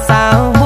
sáo